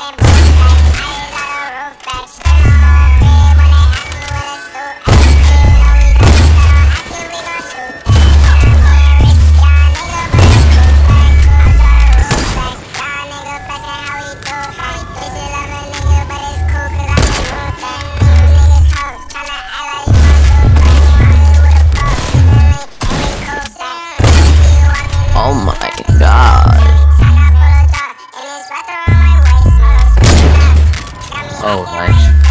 Bye. Oh, nice.